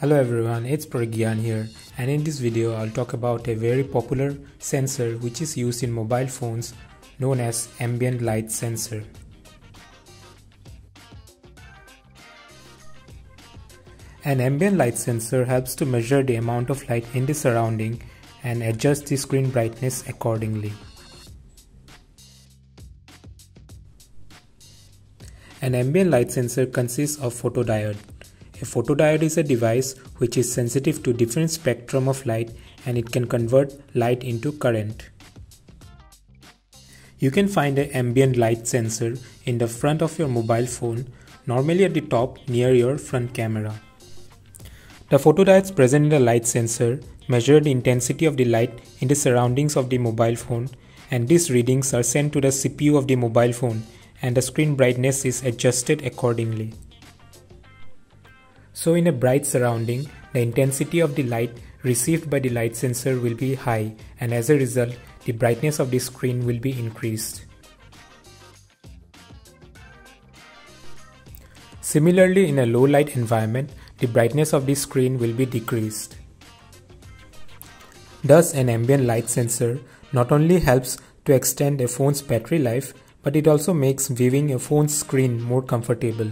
Hello everyone, it's Progyan here and in this video I'll talk about a very popular sensor which is used in mobile phones known as ambient light sensor. An ambient light sensor helps to measure the amount of light in the surrounding and adjust the screen brightness accordingly. An ambient light sensor consists of photodiode. A photodiode is a device which is sensitive to different spectrum of light and it can convert light into current. You can find an ambient light sensor in the front of your mobile phone, normally at the top near your front camera. The photodiodes present in the light sensor measure the intensity of the light in the surroundings of the mobile phone and these readings are sent to the CPU of the mobile phone and the screen brightness is adjusted accordingly. So in a bright surrounding, the intensity of the light received by the light sensor will be high and as a result, the brightness of the screen will be increased. Similarly, in a low light environment, the brightness of the screen will be decreased. Thus, an ambient light sensor not only helps to extend a phone's battery life, but it also makes viewing a phone's screen more comfortable.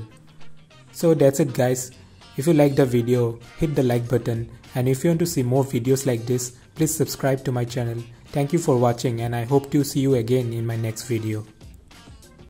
So that's it guys. If you like the video, hit the like button and if you want to see more videos like this, please subscribe to my channel. Thank you for watching and I hope to see you again in my next video.